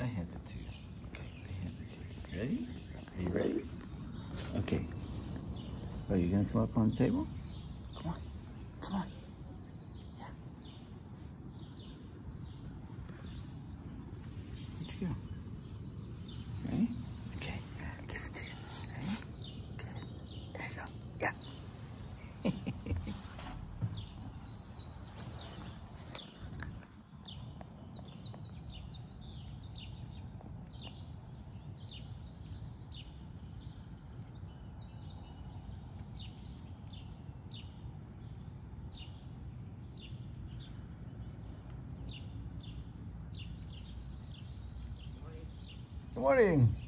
I hand it to you. Okay, I hand it to you. Ready? Are you ready? Okay. Are you gonna come up on the table? Come on. Come on. Yeah. Where'd you go? Ready? Okay. Give it to you. Ready? Good. There you go. Yeah. Good morning.